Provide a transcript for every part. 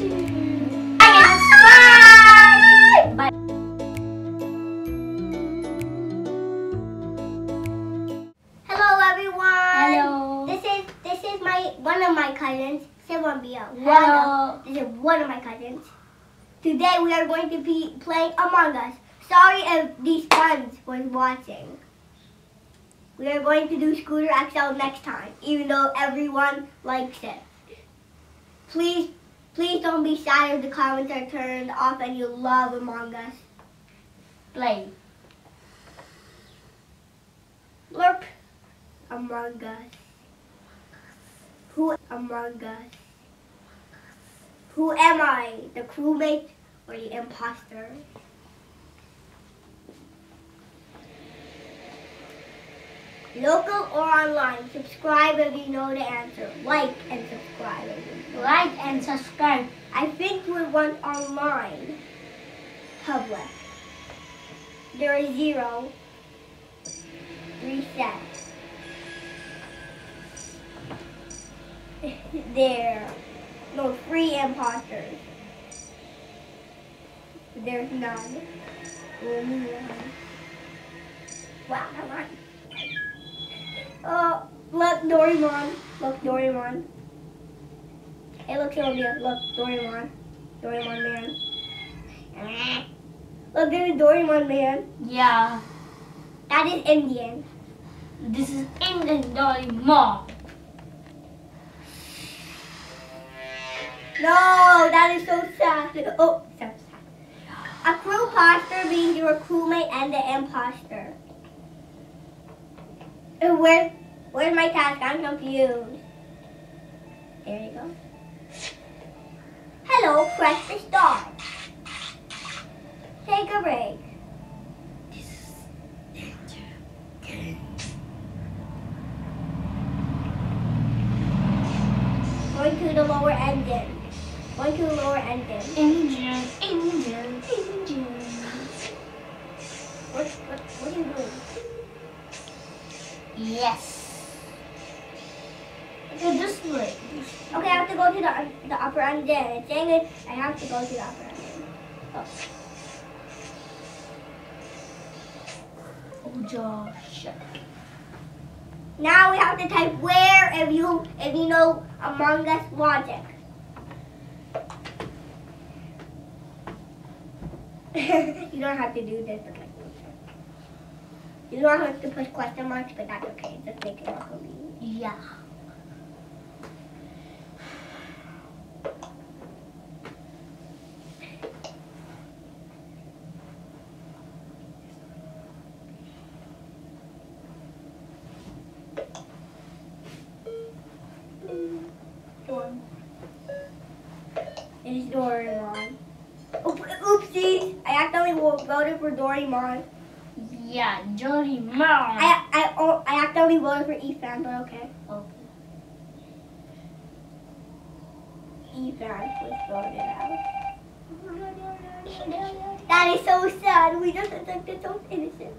Bye. Bye. Hello everyone. Hello. This is this is my one of my cousins. Hello. This is one of my cousins. Today we are going to be playing Among Us. Sorry if these friends was watching. We are going to do Scooter XL next time, even though everyone likes it. Please, please don't be sad if the comments are turned off and you love Among Us. Play. Blurp. Among Us. Who Among Us? Who am I? The crewmate or the imposter? Local or online? Subscribe if you know the answer. Like and subscribe. Like and subscribe. I think we want online. Public. There is zero. Reset. there. No, free imposters. There's none. Wow, come on. Oh, look, Doraemon. Look, Doraemon. Hey, look, Sylvia. Look, Doraemon. Doraemon man. Look, there's Doraemon man. Yeah. That is Indian. This is Indian Doraemon. No, that is so sad. Oh, so sad. A crew imposter means you're a crewmate and the imposter. Where, where's my task? I'm confused. There you go. Hello, press the star. Take a break. This is going to the lower engine. Going to the lower engine. Indian, Indian, Indian. What, what, what are you doing? Yes. Okay, this way. Okay, I have to go to the, the upper end It's saying it, I have to go to the upper end. Oh, Josh. Now we have to type where if you if you know Among Us logic. you don't have to do this. You don't have to put question marks, but that's okay. Just make it more convenient. Yeah. One. It is Doraemon. Oop- Oopsies! I accidentally voted for Doraemon. Yeah, Doraemon. I I oh, I accidentally voted for Ethan, but okay. Okay. Ethan was voted out. That is so sad. We just attacked so innocent.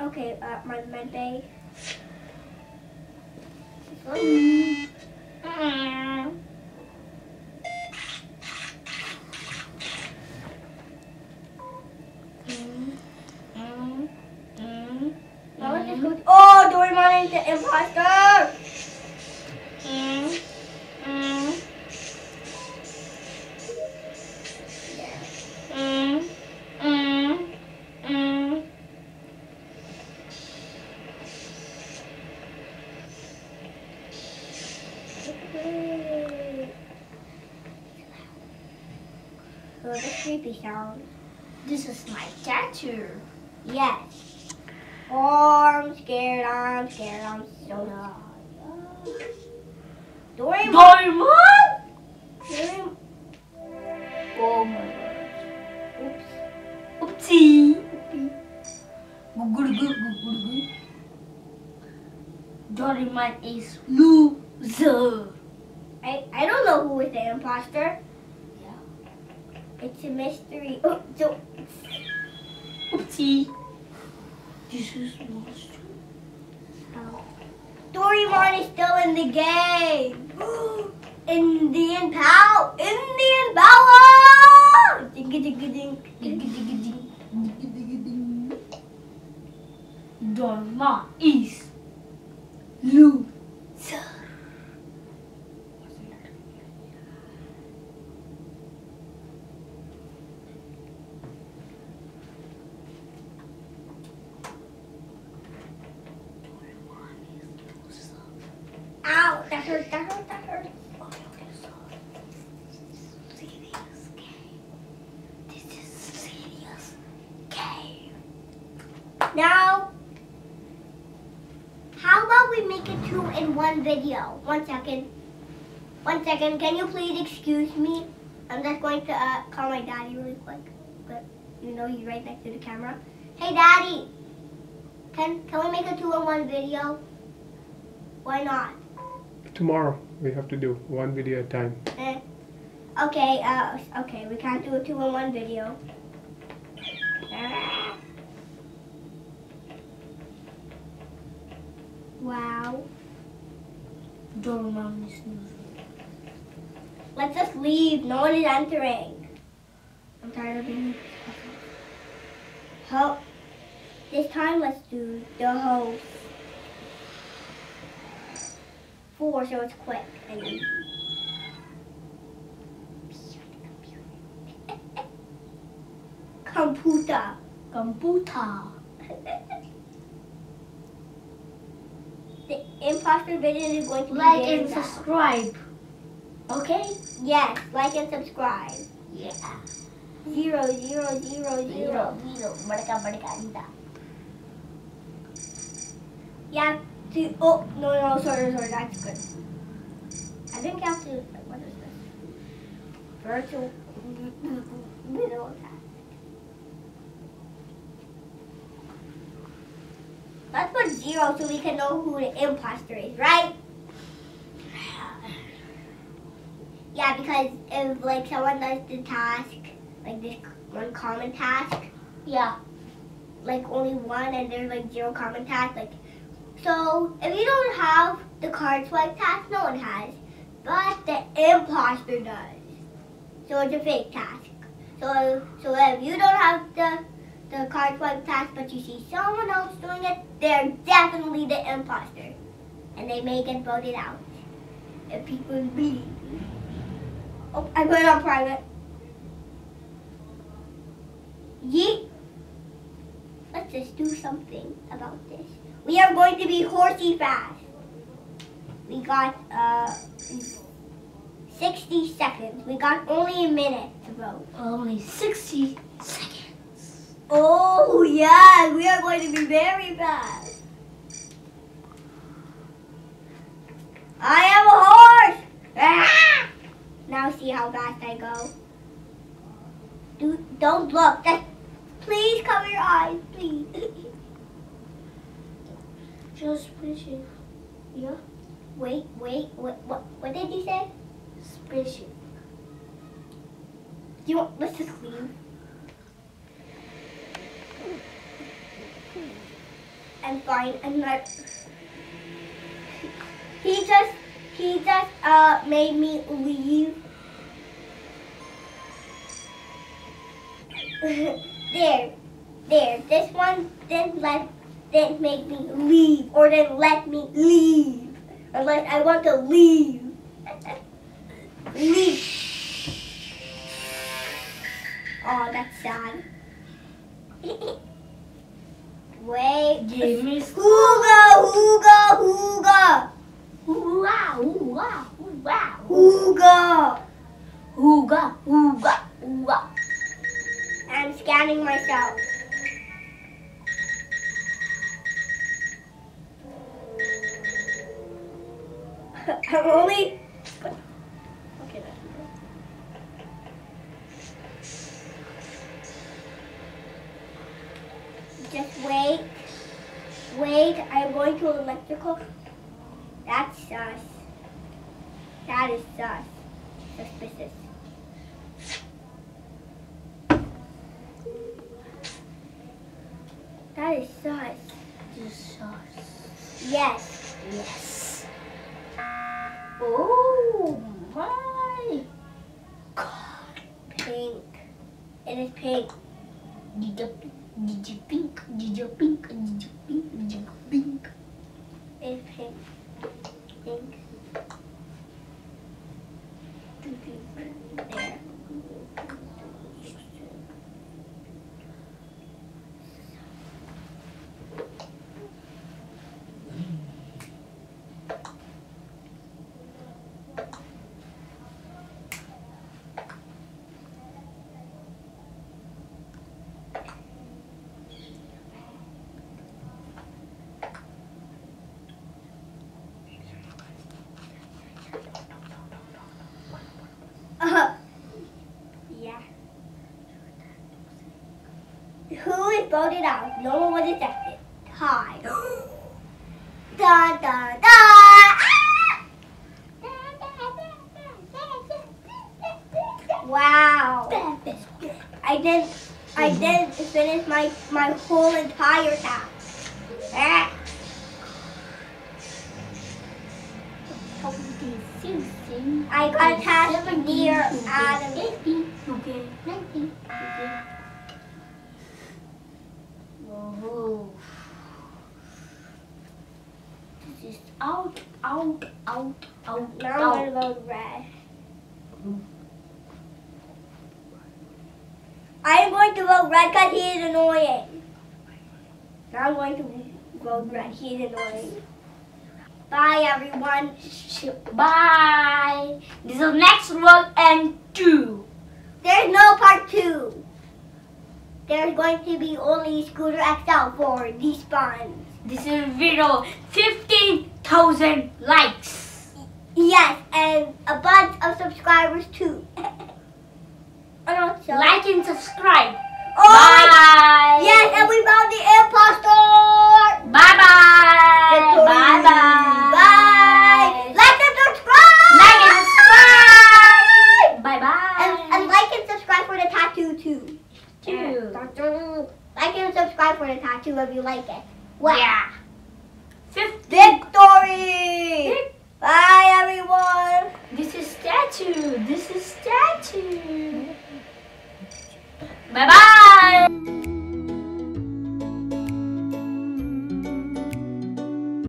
Okay, uh, my med bay. Mm. Mm. Mm. Mm. To- Oh, Doraemon is the imposter. Mm. Mm. Mm. Oh, that's creepy sound. This is my tattoo. Yes. Oh, I'm scared. I'm scared. I'm so scared. Doraemon. Doraemon? Doraemon. Oh my god. Oops. Oopsie. Gugul gugul gugul. Doraemon is loser. I, I don't know who is the imposter. Yeah. It's a mystery. Oh, so, Oopsie. This is monster. oh. Doraemon is still in the game. Indian power! Indian power! Ding, ding, ding, ding. Ding, ding. Dorma is loser. Hurt, that hurt, that hurt. Game. Now, how about we make it two in one video? One second. One second. Can you please excuse me? I'm just going to uh, call my daddy really quick. But you know he's right next to the camera. Hey, daddy. Can can we make a two in one video? Why not? Tomorrow we have to do one video at a time. Eh. Okay. Uh. Okay. We can't do a two in one video. Ah. Wow. Dorma is loser. Let's just leave. No one is entering. I'm tired of being. Help. This time, let's do the host. Four, so it's quick and easy. Computer. Computer. the imposter video is going to be Like and subscribe. Okay? Yes, like and subscribe. Yeah. Zero, zero, zero, zero. Zero, zero. Badka badka anda. Yeah. Oh no no sorry sorry that's good. I think you have to. What is this? Virtual middle attack. Let's put zero so we can know who the imposter is, right? Yeah, because if like someone does the task, like this one common task, Yeah. like only one and there's like zero common task, like so if you don't have the card swipe task, no one has. But the imposter does. So it's a fake task. So so if you don't have the the card swipe task but you see someone else doing it, they're definitely the imposter. And they may get voted out. If people believe. Oh, I put it on private. Yeet. Let's do something about this. We are going to be horsey fast. We got uh 60 seconds. We got only a minute to vote. Only 60 seconds. Oh yeah, we are going to be very fast. I am a horse. Ah! Now see how fast I go. Do don't look. Just please cover your eyes, please. Just push it. yeah. Wait, wait, what, what, what did you say? Spaceship. Do you want, let's just leave. And fine, and let. He just, he just, uh, made me leave. there, there. This one didn't let, didn't make me leave, or didn't let me leave, unless I want to leave. leave. Oh, that's sad. Wait. Game is Hooga, hooga, hooga, Ooh-ah, ooh-ah, ooh-ah. hooga. Ooga, ooga, ooga. Scanning myself. I'm only. Okay, Just wait. Wait, I'm going to electrical. That's sus. That is sus. Suspicious. Is sus. Just sauce. Yes. Yes. Oh my God. Pink. It is pink. Did you did you pink? Did you pink? Did you pink? Did you pink? It is pink. Pink. There. Uh, yeah. Who is voted out? No one was ejected. Hi. da da da. Wow. I didn't I didn't finish my my whole entire task. Ah. I got a task near Adam. Okay, 19. Okay. This is out, out, out, out, Now I'm out. gonna go red. I'm going to vote red because he is annoying. Now I'm going to vote red. He is annoying. Bye, everyone. Bye. This is next work and two. There's no part two. There's going to be only Scooter XL for despawns. This is video 15,000 likes. Yes, and a bunch of subscribers too. also, Like and subscribe. oh, Bye. yes, and we found the impostor. Bye bye. Bye bye. Bye. Like and subscribe. Like and subscribe. Bye bye. And, and like and subscribe for the tattoo too. Two. Like and subscribe for the tattoo if you like it. Well, Yeah. Fifth. Victory! Bye everyone! This is statue. This is statue. Bye bye.